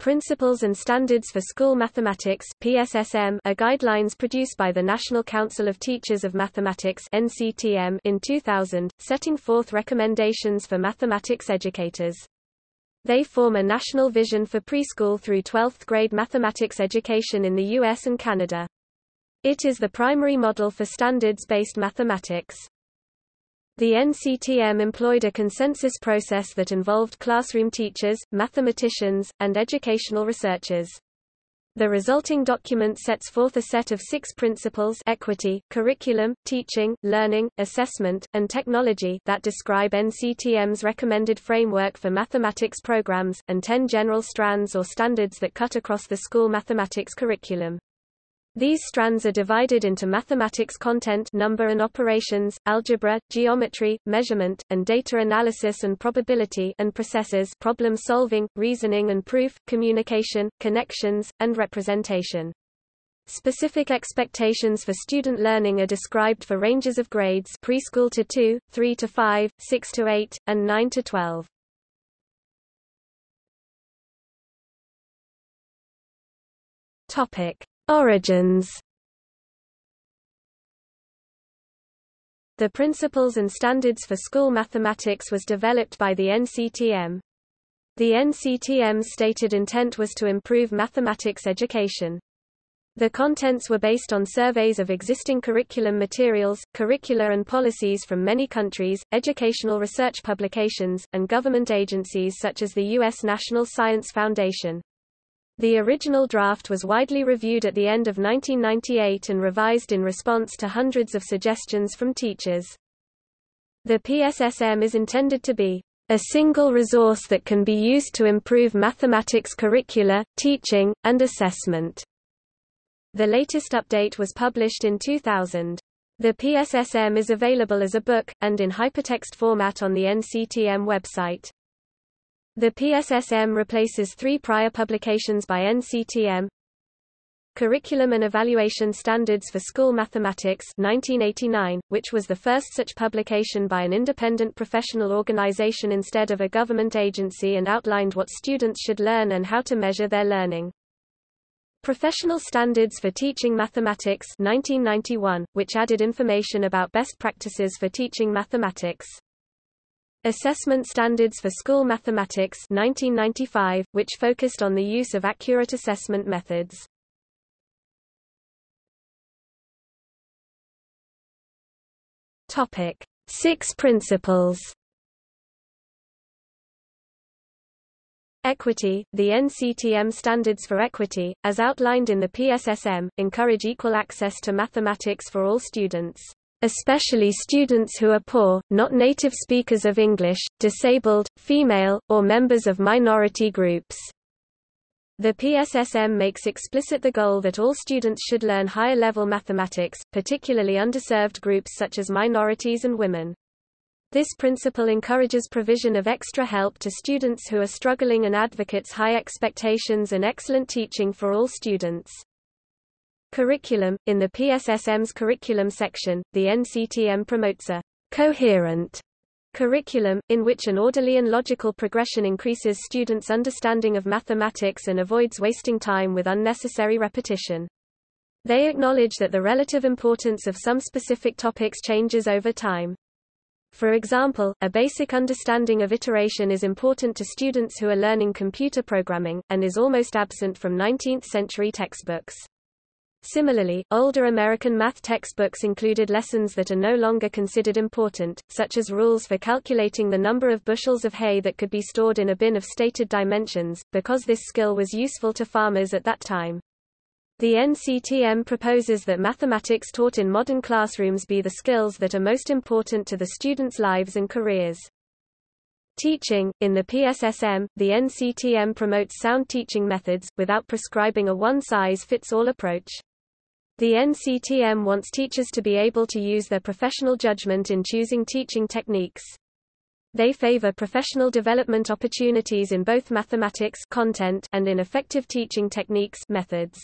Principles and Standards for School Mathematics PSSM are guidelines produced by the National Council of Teachers of Mathematics NCTM in 2000, setting forth recommendations for mathematics educators. They form a national vision for preschool through 12th grade mathematics education in the US and Canada. It is the primary model for standards-based mathematics. The NCTM employed a consensus process that involved classroom teachers, mathematicians, and educational researchers. The resulting document sets forth a set of six principles equity, curriculum, teaching, learning, assessment, and technology that describe NCTM's recommended framework for mathematics programs, and ten general strands or standards that cut across the school mathematics curriculum. These strands are divided into mathematics content number and operations, algebra, geometry, measurement, and data analysis and probability and processes problem solving, reasoning and proof, communication, connections, and representation. Specific expectations for student learning are described for ranges of grades preschool to 2, 3 to 5, 6 to 8, and 9 to 12. Topic: Origins The Principles and Standards for School Mathematics was developed by the NCTM. The NCTM's stated intent was to improve mathematics education. The contents were based on surveys of existing curriculum materials, curricula and policies from many countries, educational research publications, and government agencies such as the U.S. National Science Foundation. The original draft was widely reviewed at the end of 1998 and revised in response to hundreds of suggestions from teachers. The PSSM is intended to be a single resource that can be used to improve mathematics curricula, teaching, and assessment. The latest update was published in 2000. The PSSM is available as a book, and in hypertext format on the NCTM website. The PSSM replaces three prior publications by NCTM. Curriculum and Evaluation Standards for School Mathematics 1989, which was the first such publication by an independent professional organization instead of a government agency and outlined what students should learn and how to measure their learning. Professional Standards for Teaching Mathematics 1991, which added information about best practices for teaching mathematics. Assessment Standards for School Mathematics 1995, which focused on the use of accurate assessment methods. Topic: Six principles. Equity The NCTM standards for equity, as outlined in the PSSM, encourage equal access to mathematics for all students especially students who are poor, not native speakers of English, disabled, female, or members of minority groups. The PSSM makes explicit the goal that all students should learn higher-level mathematics, particularly underserved groups such as minorities and women. This principle encourages provision of extra help to students who are struggling and advocates high expectations and excellent teaching for all students. Curriculum In the PSSM's curriculum section, the NCTM promotes a coherent curriculum, in which an orderly and logical progression increases students' understanding of mathematics and avoids wasting time with unnecessary repetition. They acknowledge that the relative importance of some specific topics changes over time. For example, a basic understanding of iteration is important to students who are learning computer programming, and is almost absent from 19th-century textbooks. Similarly, older American math textbooks included lessons that are no longer considered important, such as rules for calculating the number of bushels of hay that could be stored in a bin of stated dimensions, because this skill was useful to farmers at that time. The NCTM proposes that mathematics taught in modern classrooms be the skills that are most important to the students' lives and careers. Teaching In the PSSM, the NCTM promotes sound teaching methods, without prescribing a one-size-fits-all approach. The NCTM wants teachers to be able to use their professional judgment in choosing teaching techniques. They favor professional development opportunities in both mathematics content and in effective teaching techniques methods.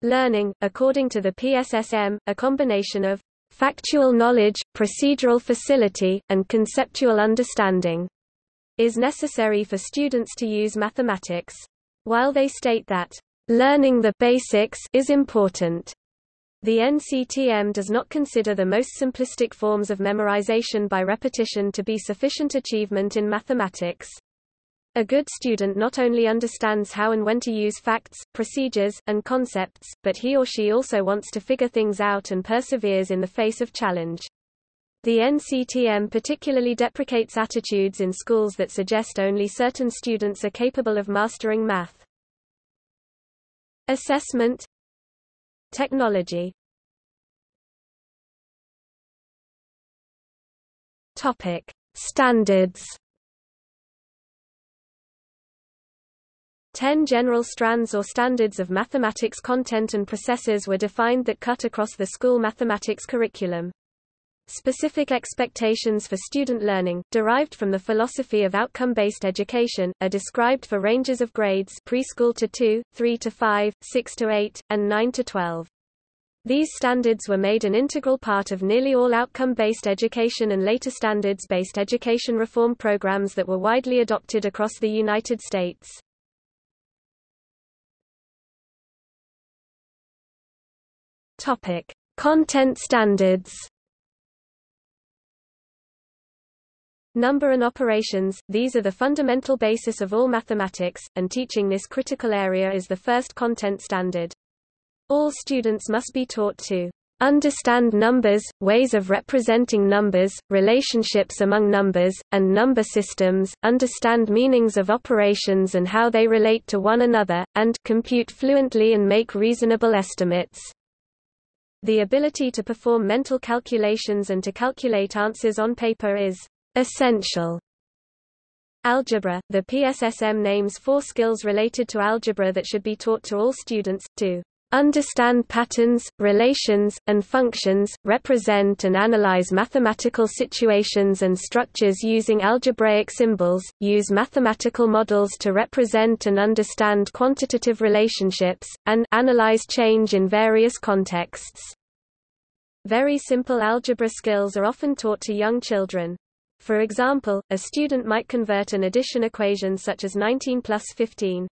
Learning, according to the PSSM, a combination of factual knowledge, procedural facility, and conceptual understanding is necessary for students to use mathematics. While they state that, "...learning the basics is important," the NCTM does not consider the most simplistic forms of memorization by repetition to be sufficient achievement in mathematics. A good student not only understands how and when to use facts, procedures, and concepts, but he or she also wants to figure things out and perseveres in the face of challenge. The NCTM particularly deprecates attitudes in schools that suggest only certain students are capable of mastering math. Assessment Technology Topic: Standards Ten general strands or standards of mathematics content and processes were defined that cut across the school mathematics curriculum. Specific expectations for student learning, derived from the philosophy of outcome-based education, are described for ranges of grades preschool to 2, 3 to 5, 6 to 8, and 9 to 12. These standards were made an integral part of nearly all outcome-based education and later standards-based education reform programs that were widely adopted across the United States. Topic: Content standards. Number and operations, these are the fundamental basis of all mathematics, and teaching this critical area is the first content standard. All students must be taught to understand numbers, ways of representing numbers, relationships among numbers, and number systems, understand meanings of operations and how they relate to one another, and compute fluently and make reasonable estimates. The ability to perform mental calculations and to calculate answers on paper is essential. Algebra – The PSSM names four skills related to algebra that should be taught to all students, to understand patterns, relations, and functions, represent and analyze mathematical situations and structures using algebraic symbols, use mathematical models to represent and understand quantitative relationships, and analyze change in various contexts. Very simple algebra skills are often taught to young children. For example, a student might convert an addition equation such as 19 plus 15.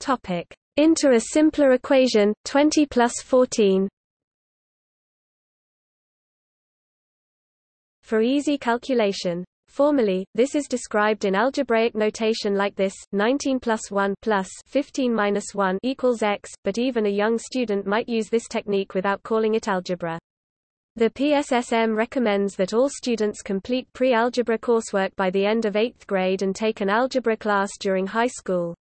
Topic. Into a simpler equation, 20 plus 14. For easy calculation. Formally, this is described in algebraic notation like this: 19 plus 1 plus 15 minus 1 equals x. But even a young student might use this technique without calling it algebra. The PSSM recommends that all students complete pre-algebra coursework by the end of 8th grade and take an algebra class during high school.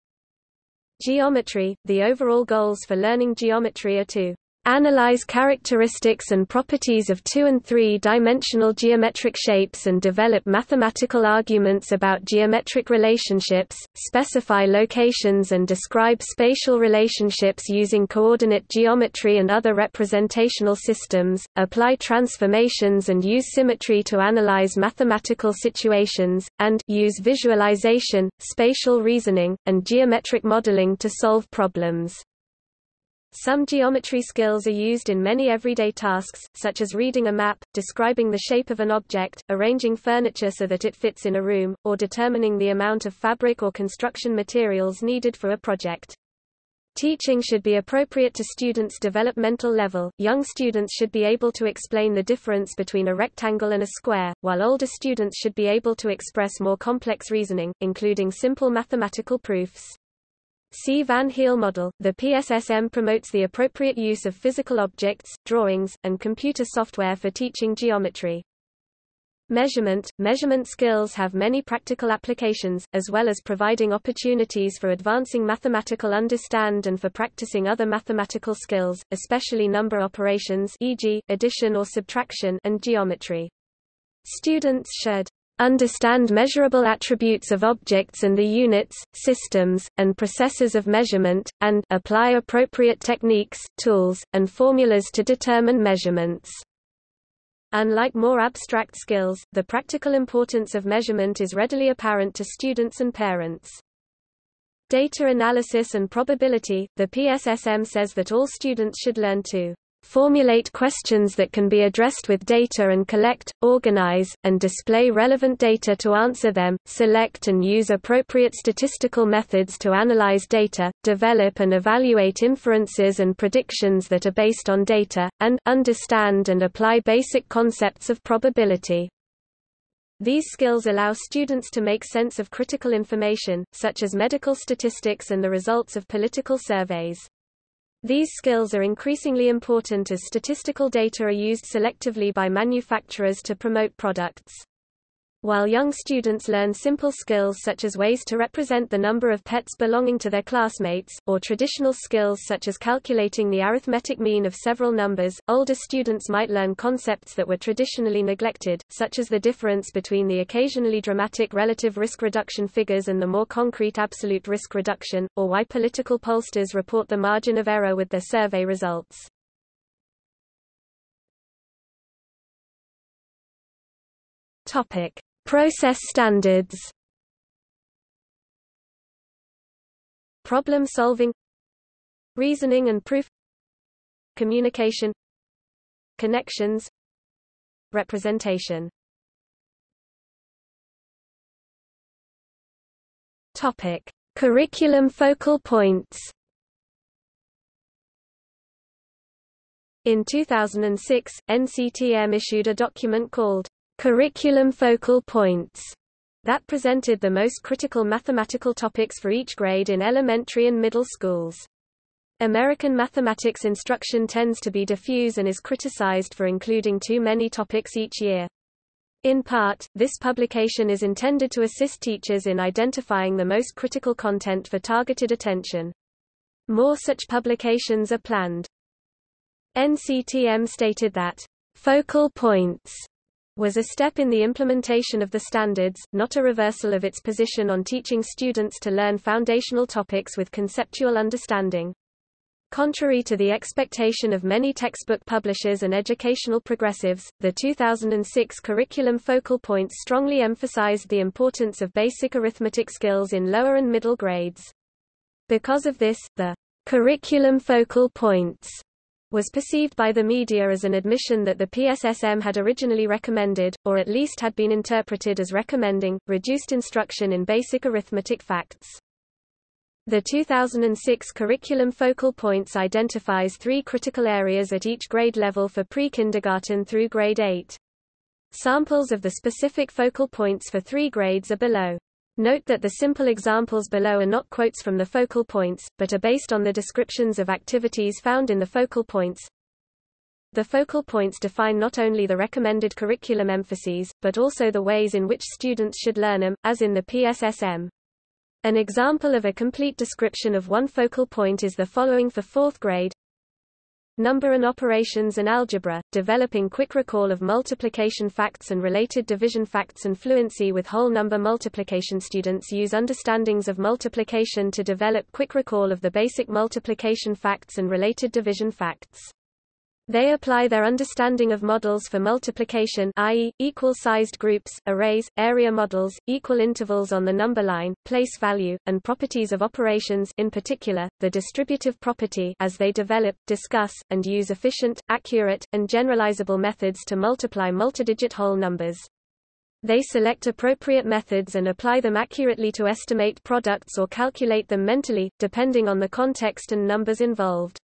Geometry – The overall goals for learning geometry are to analyze characteristics and properties of two- and three-dimensional geometric shapes and develop mathematical arguments about geometric relationships, specify locations and describe spatial relationships using coordinate geometry and other representational systems, apply transformations and use symmetry to analyze mathematical situations, and use visualization, spatial reasoning, and geometric modeling to solve problems. Some geometry skills are used in many everyday tasks, such as reading a map, describing the shape of an object, arranging furniture so that it fits in a room, or determining the amount of fabric or construction materials needed for a project. Teaching should be appropriate to students' developmental level. Young students should be able to explain the difference between a rectangle and a square, while older students should be able to express more complex reasoning, including simple mathematical proofs. See Van Hiele model. The PSSM promotes the appropriate use of physical objects, drawings, and computer software for teaching geometry. Measurement – Measurement skills have many practical applications, as well as providing opportunities for advancing mathematical understand and for practicing other mathematical skills, especially number operations e.g., addition or subtraction and geometry. Students should understand measurable attributes of objects and the units, systems, and processes of measurement, and apply appropriate techniques, tools, and formulas to determine measurements. Unlike more abstract skills, the practical importance of measurement is readily apparent to students and parents. Data analysis and probability – The PSSM says that all students should learn to formulate questions that can be addressed with data and collect, organize, and display relevant data to answer them, select and use appropriate statistical methods to analyze data, develop and evaluate inferences and predictions that are based on data, and understand and apply basic concepts of probability. These skills allow students to make sense of critical information, such as medical statistics and the results of political surveys. These skills are increasingly important as statistical data are used selectively by manufacturers to promote products. While young students learn simple skills such as ways to represent the number of pets belonging to their classmates, or traditional skills such as calculating the arithmetic mean of several numbers, older students might learn concepts that were traditionally neglected, such as the difference between the occasionally dramatic relative risk reduction figures and the more concrete absolute risk reduction, or why political pollsters report the margin of error with their survey results. Topic: Process standards. Problem solving. Reasoning and proof. Communication. Connections. Representation. Topic: Curriculum focal points. In 2006, NCTM issued a document called curriculum focal points that presented the most critical mathematical topics for each grade in elementary and middle schools. American mathematics instruction tends to be diffuse and is criticized for including too many topics each year. In part, this publication is intended to assist teachers in identifying the most critical content for targeted attention. More such publications are planned. NCTM stated that, focal points was a step in the implementation of the standards, not a reversal of its position on teaching students to learn foundational topics with conceptual understanding. Contrary to the expectation of many textbook publishers and educational progressives, the 2006 curriculum focal points strongly emphasized the importance of basic arithmetic skills in lower and middle grades. Because of this, the curriculum focal points was perceived by the media as an admission that the PSSM had originally recommended, or at least had been interpreted as recommending, reduced instruction in basic arithmetic facts. The 2006 curriculum focal points identifies three critical areas at each grade level for pre-kindergarten through grade 8. Samples of the specific focal points for three grades are below. Note that the simple examples below are not quotes from the focal points, but are based on the descriptions of activities found in the focal points. The focal points define not only the recommended curriculum emphases, but also the ways in which students should learn them, as in the PSSM. An example of a complete description of one focal point is the following for fourth grade number and operations and algebra, developing quick recall of multiplication facts and related division facts and fluency with whole number multiplication. Students use understandings of multiplication to develop quick recall of the basic multiplication facts and related division facts. They apply their understanding of models for multiplication i.e., equal-sized groups, arrays, area models, equal intervals on the number line, place value, and properties of operations in particular, the distributive property as they develop, discuss, and use efficient, accurate, and generalizable methods to multiply multidigit whole numbers. They select appropriate methods and apply them accurately to estimate products or calculate them mentally, depending on the context and numbers involved.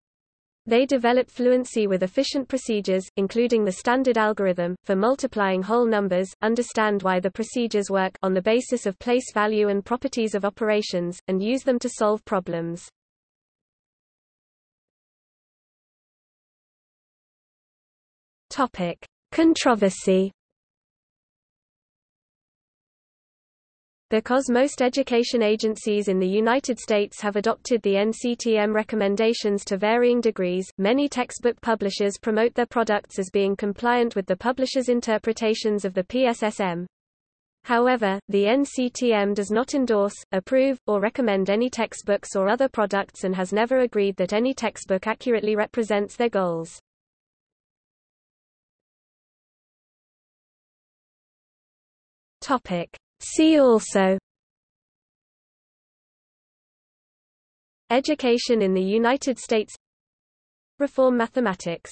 They develop fluency with efficient procedures, including the standard algorithm, for multiplying whole numbers, understand why the procedures work on the basis of place value and properties of operations, and use them to solve problems. Controversy Because most education agencies in the United States have adopted the NCTM recommendations to varying degrees, many textbook publishers promote their products as being compliant with the publisher's interpretations of the PSSM. However, the NCTM does not endorse, approve, or recommend any textbooks or other products and has never agreed that any textbook accurately represents their goals. Topic: See also Education in the United States Reform mathematics